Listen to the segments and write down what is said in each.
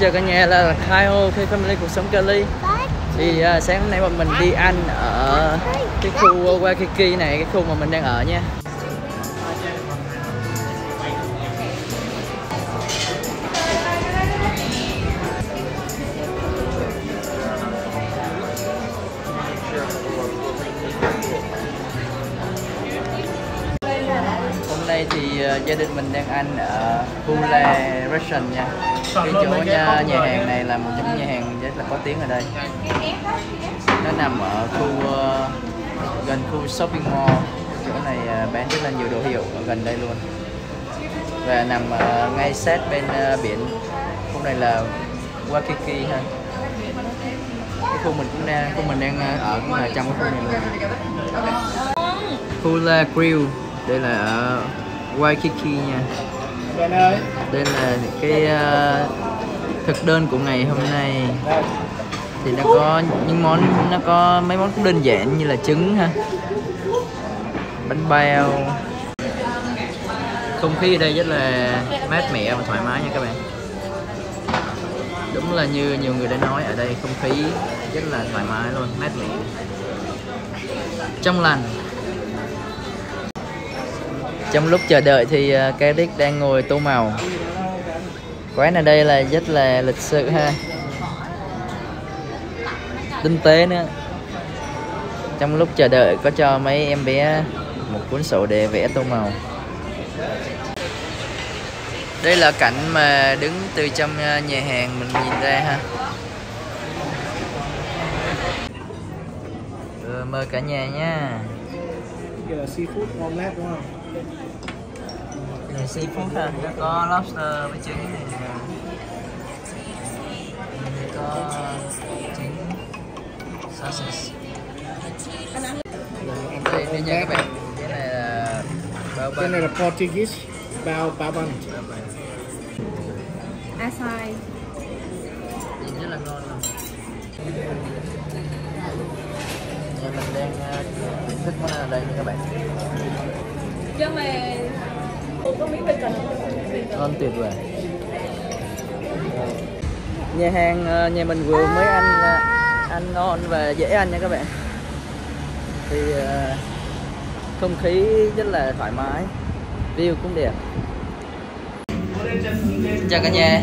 chào cả nhà là hai Ô khi Family cuộc sống Cali. Thì uh, sáng hôm nay bọn mình đi ăn ở cái khu à, Waikiki này cái khu mà mình đang ở nha. Hôm nay thì uh, gia đình mình đang ăn ở Hule Restaurant nha cái chỗ nhà, nhà hàng này là một trong những nhà hàng rất là có tiếng ở đây. Nó nằm ở khu uh, gần khu shopping mall. Chỗ này uh, bán rất là nhiều đồ hiệu ở gần đây luôn. Và nằm uh, ngay sát bên uh, biển. Khu này là Waikiki ha. Cái khu mình cũng đang khu mình đang ở cũng là trong cái khu này luôn. Hula Grill đây là ở Waikiki nha Ơi. Đây là cái uh, thực đơn của ngày hôm nay. Thì nó có những món nó có mấy món cũng đơn giản như là trứng ha. Bánh bao. Không khí ở đây rất là mát mẻ và thoải mái nha các bạn. Đúng là như nhiều người đã nói ở đây không khí rất là thoải mái luôn mát mẻ. Trong lành trong lúc chờ đợi thì uh, đang ngồi tô màu. Quán ở đây là rất là lịch sự ha. Tinh tế nữa. Trong lúc chờ đợi có cho mấy em bé một cuốn sổ để vẽ tô màu. Đây là cảnh mà đứng từ trong à, nhà hàng mình nhìn ra ha. Rồi, mời cả nhà nha. Kia là seafood omelette đúng không? Này seafood ha nó có lobster với trứng này Đây có trứng sausage. Đây, đây nha các bạn. Cái này là bao Cái bánh. này là Portuguese bao bao bánh. Acai nhìn rất là ngon luôn. Nhà mình đang uh, thưởng thức món ăn ở đây nha các bạn chứ mà có miếng bacon ngon tuyệt vời. Nhà hàng ờ, nhà mình vừa mới ăn ờ, ăn ngon và dễ ăn nha các bạn. Thì ờ, không khí rất là thoải mái, view cũng đẹp. Chào cả nhà.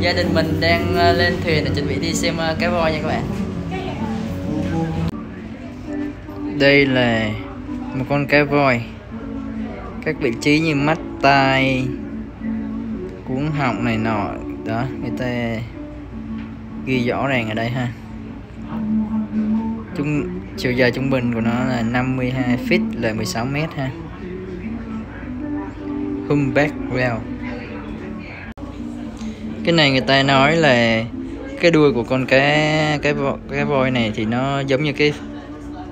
Gia đình mình đang lên thuyền để chuẩn bị đi xem cá voi nha các bạn. Đây là một con cá voi các vị trí như mắt, tai, cuốn họng này nọ. Đó, người ta ghi rõ ràng ở đây ha. Trung, chiều dài trung bình của nó là 52 feet là 16 mét ha. Humpback whale cái này người ta nói là cái đuôi của con cá, cái cái voi này thì nó giống như cái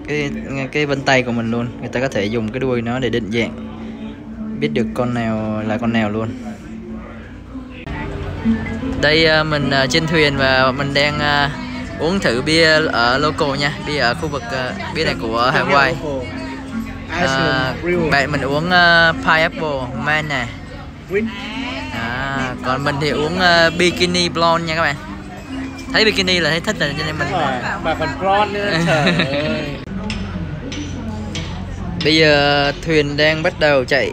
cái cái vân tay của mình luôn. Người ta có thể dùng cái đuôi nó để định dạng biết được con nào là con nào luôn. Đây à, mình à, trên thuyền và mình đang à, uống thử bia ở local nha bia ở khu vực bia này của Hawaii. À, bạn mình uống pineapple mana à, còn mình thì uống bikini blonde nha các bạn. Thấy bikini là thấy thích rồi cho nên mình Bà còn blonde nữa trời ơi. Bây giờ thuyền đang bắt đầu chạy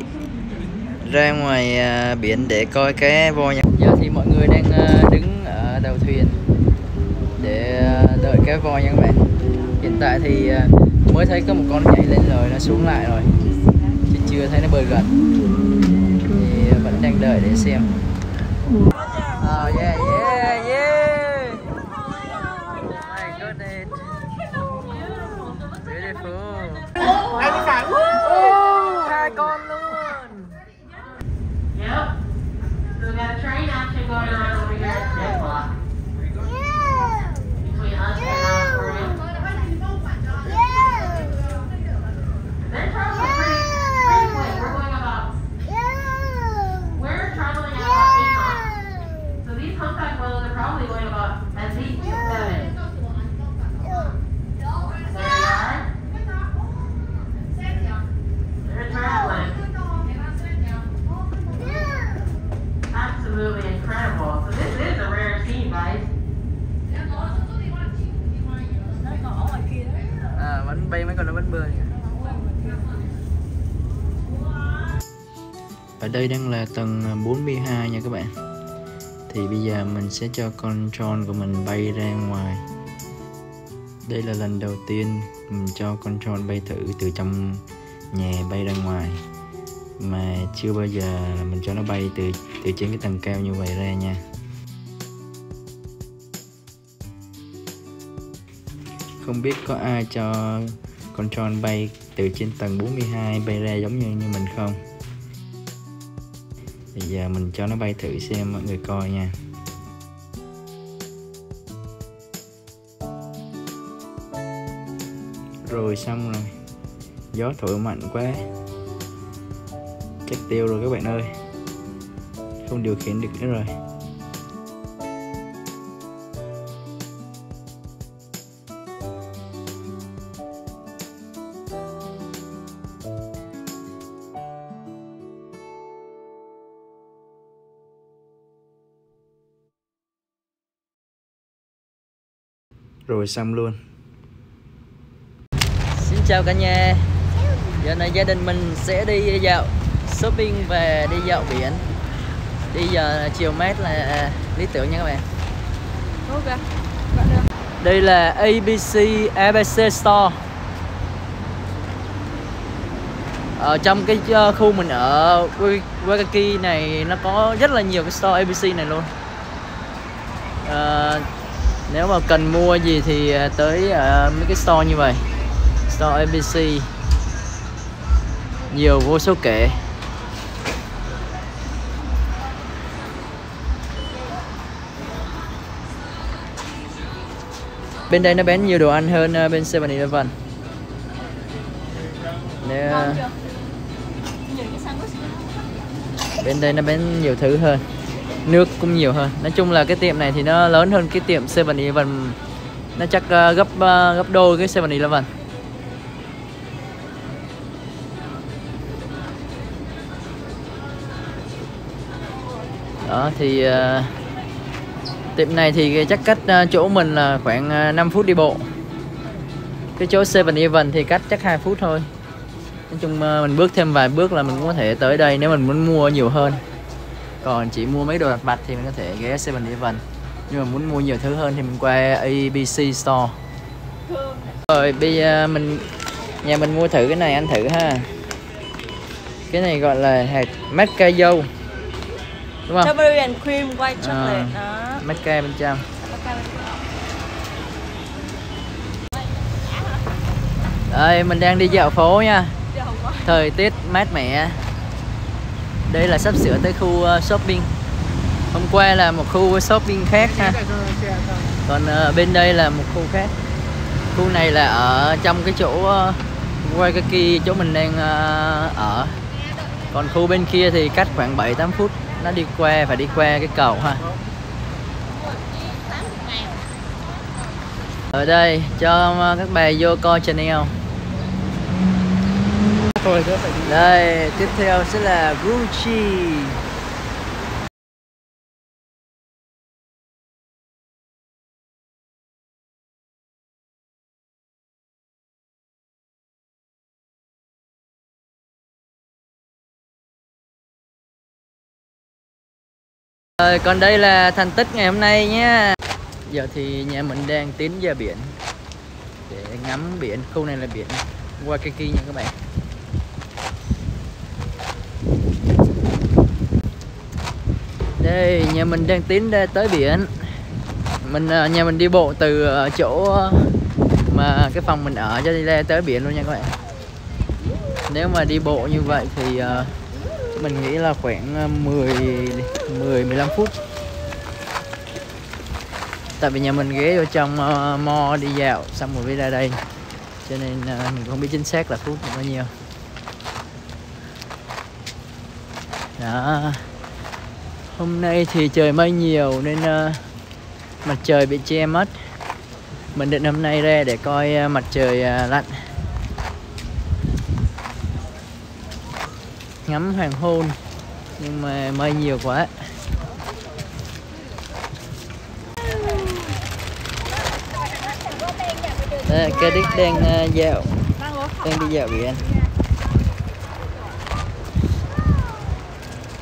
ra ngoài à, biển để coi cá voi nha. Giờ thì mọi người đang à, đứng ở đầu thuyền để à, đợi cá voi nha các bạn. Hiện tại thì mới thấy có một con nhảy lên rồi, nó xuống lại rồi. Chứ chưa thấy nó bơi gần. Thì vẫn đang đợi để xem. Oh yeah yeah ở đây đang là tầng à, 42 nha các bạn. Thì bây giờ mình sẽ cho con tròn của mình bay ra ngoài. Đây là lần đầu tiên mình cho con tròn bay thử từ trong nhà bay ra ngoài. Mà chưa bao giờ mình cho nó bay từ từ trên cái tầng cao như vậy ra nha. Không biết có ai cho con tròn bay từ trên tầng 42 bay ra giống như như mình không? Bây giờ mình cho nó bay thử xem mọi người coi nha. Rồi xong rồi. Gió thổi mạnh quá. Chắc tiêu rồi các bạn ơi. Không điều khiển được nữa rồi. Rồi xong luôn. Xin chào cả nhà. Giờ này gia đình mình sẽ đi dạo shopping và đi dạo biển. Đi giờ chiều mát là lý tưởng nha các bạn. Ok đây là ABC ABC Store. Ở trong cái ờ, khu mình ở Waikiki này nó có rất là nhiều cái store ABC này luôn. Ờ, nếu mà cần mua gì thì ờ, tới ờ, mấy cái store như vậy. Store ABC nhiều vô số kể. Bên đây nó bán nhiều đồ ăn hơn ờ, bên 7-Eleven Nếu, ngon chưa? Nhìn cái sandwich bên đây nó bán nhiều thứ hơn nước cũng nhiều hơn. Nói chung là cái tiệm này thì nó lớn hơn cái tiệm 7-Eleven nó chắc uh, gấp uh, gấp đôi cái 7-Eleven đó thì uh, tiệm này thì chắc cách uh, chỗ mình là khoảng uh, 5 phút đi bộ. Cái chỗ 7-Eleven thì cách chắc 2 phút thôi. Nói chung uh, mình bước thêm vài bước là mình cũng có thể tới đây nếu mình muốn mua nhiều hơn còn chỉ mua mấy đồ lặt vặt thì mình có thể ghé 7-Eleven nhưng mà muốn mua nhiều thứ hơn thì mình qua ABC Store. Rồi bây giờ mình nhà mình mua thử cái này ăn thử ha. Cái này gọi là hạt macadamia đúng không? Strawberry and cream white chocolate À. đó. Macca bên trong. Đây mình đang đi dạo phố nha. Có. thời tiết mát mẻ đây là sắp sửa tới khu ờ, shopping. Hôm qua là một khu shopping khác ha. Còn ờ, bên đây là một khu khác. Khu này là ở trong cái chỗ ờ, Waikiki, chỗ mình đang ở. Còn khu bên kia thì cách khoảng 7 8 phút. Nó đi qua, phải đi qua cái cầu ha. Ở đây, cho các bà vô coi channel thôi nữa phải đi. Đây tiếp theo sẽ là Gucci. Rồi, còn đây là thành tích ngày hôm nay nhé Giờ thì nhà mình đang tiến ra biển Để ngắm biển. Khu này là biển Waikiki nha các bạn. Đây, nhà mình đang tiến ra tới biển mình ờ, Nhà mình đi bộ từ ờ, chỗ mà cái phòng mình ở cho đi ra tới biển luôn nha các bạn Nếu mà đi bộ như vậy thì ờ, mình nghĩ là khoảng 10 10 15 phút. Tại vì nhà mình ghé vô trong uh, mo đi dạo xong rồi mới ra đây. Cho nên mình không biết chính xác là phút bao nhiêu. Đó. Hôm nay thì trời mây nhiều nên uh, mặt trời bị che mất. Mình định hôm nay ra để coi uh, mặt trời uh, lặn. ngắm hoàng hôn nhưng mà mây nhiều quá Đây, cây đích đang uh, dạo đang đi dạo biển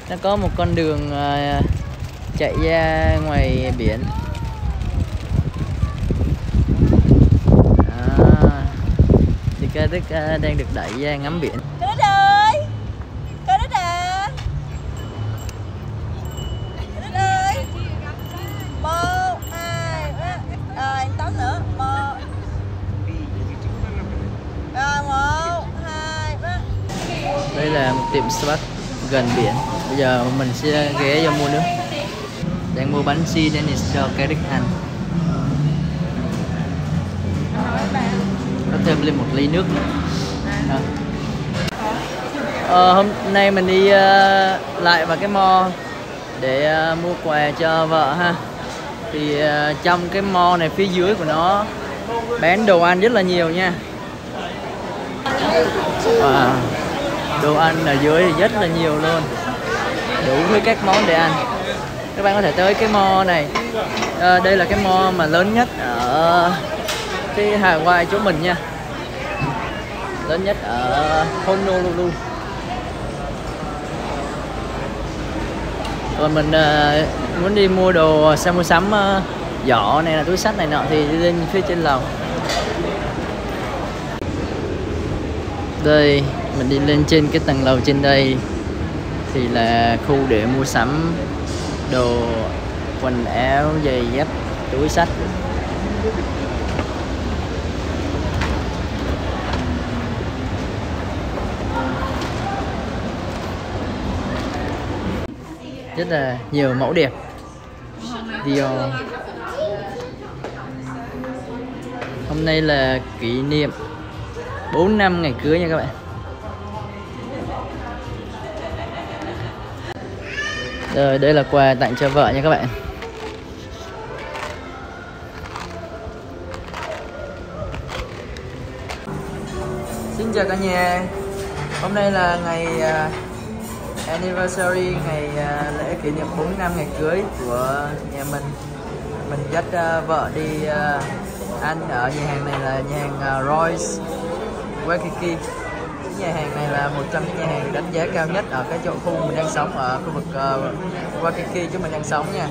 nó có một con đường ờ, chạy ra ngoài biển. À, thì ca đức ờ, đang được đẩy ra ngắm biển. Đất ơi! Đất à đất ơi! Một, hai, ba Rồi, tóm nữa. Một Rồi, một, hai, đây là một tiệm Starbucks gần biển bây giờ mình sẽ ghé vô mua nước đang mua bánh si Dennis cho cái đức anh. có thêm lên một ly nước nữa Đó. Ờ, hôm nay mình đi uh, lại vào cái mall để uh, mua quà cho vợ ha thì uh, trong cái mall này phía dưới của nó bán đồ ăn rất là nhiều nha Wow. đồ ăn ở dưới thì rất là nhiều luôn đủ thứ các món để ăn. Các bạn có thể tới cái mall này. À, đây là cái mall mà lớn nhất ở cái Hawaii chỗ mình nha. Lớn nhất ở Honolulu. Còn mình ờ, muốn đi mua đồ xe mua sắm ờ, giỏ này là túi sách này nọ thì đi lên phía trên lầu. Đây mình đi lên trên cái tầng lầu trên đây thì là khu để mua sắm đồ quần áo, giày dép, túi sách. Rất là nhiều mẫu đẹp. Dior hôm nay là kỷ niệm 4 năm ngày cưới nha các bạn. Rồi đây là quà tặng cho vợ nha các bạn. Xin chào cả nhà. Hôm nay là ngày uh, anniversary Ngày uh, lễ kỷ niệm 4 năm ngày cưới của nhà mình. Mình dắt uh, vợ đi uh, ăn ở nhà hàng này là nhà hàng uh, Royce Waikiki nhà hàng này là một trong những nhà hàng được đánh giá cao nhất ở cái chỗ khu mình đang sống ở khu vực uh, Waikiki chứ mình đang sống nha.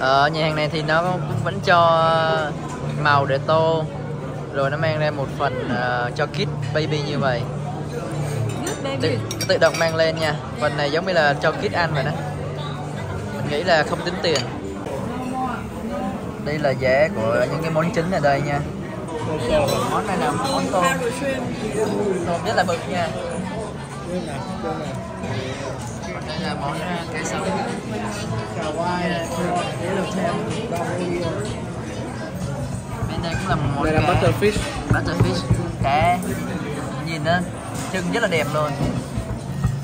Ở nhà hàng này thì nó cũng vẫn cho màu để tô rồi nó mang ra một phần uh, cho kit baby như vậy. Tự, tự động mang lên nha. Phần này giống như là cho kit ăn vậy đó. Mình nghĩ là không tính tiền. Đây là giá của những cái món chính ở đây nha món này là món tôm. Tôm rất là bự nha. Còn đây là món uh, cá sống bên đây cũng là một món Đây là cá. butterfish. butterfish cá. Nhìn nó trưng rất là đẹp luôn.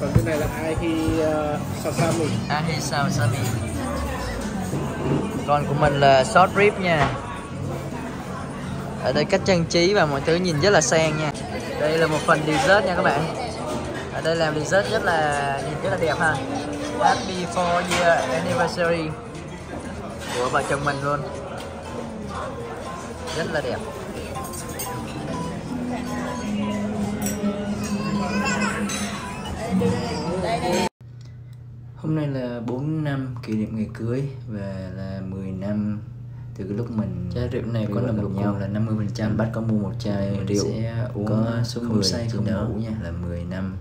Còn cái này là ahi uh, sasami. ahi sashimi còn của mình là short rib nha ở đây cách trang trí và mọi thứ nhìn rất là sang nha. Đây là một phần dessert nha các bạn. Ở đây làm dessert rất là nhìn rất là đẹp ha. Happy 4 year anniversary của vợ chồng mình luôn. Rất là đẹp. Hôm nay là 4 năm kỷ niệm ngày cưới và là 10 năm từ cái lúc mình chai rượu này có là một nhau là 50 phần trăm. Bắt có mua một chai rượu sẽ uống có số 10 say không ngủ nha. Là 10 năm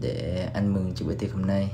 để ăn mừng cho bữa tiệc hôm nay